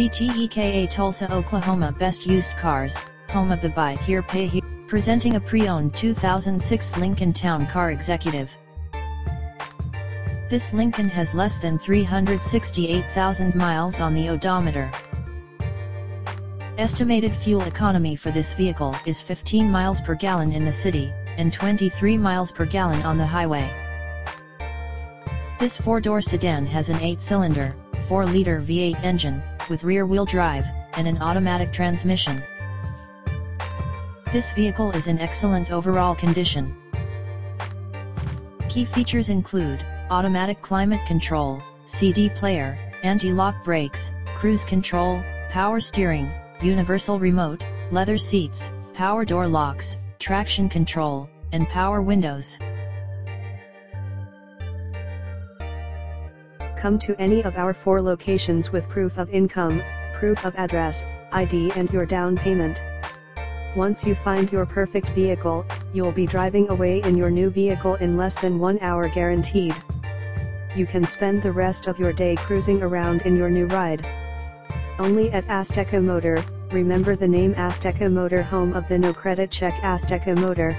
Azteka Tulsa, Oklahoma Best Used Cars, home of the Buy Here Pay Here, presenting a pre-owned 2006 Lincoln Town Car Executive. This Lincoln has less than 368,000 miles on the odometer. Estimated fuel economy for this vehicle is 15 miles per gallon in the city, and 23 miles per gallon on the highway. This four-door sedan has an 8-cylinder, 4-liter V8 engine, with rear-wheel drive, and an automatic transmission. This vehicle is in excellent overall condition. Key features include, automatic climate control, CD player, anti-lock brakes, cruise control, power steering, universal remote, leather seats, power door locks, traction control, and power windows. Come to any of our four locations with proof of income, proof of address, ID and your down payment. Once you find your perfect vehicle, you'll be driving away in your new vehicle in less than one hour guaranteed. You can spend the rest of your day cruising around in your new ride. Only at Azteka Motor, remember the name Azteka Motor home of the no credit check Azteka Motor,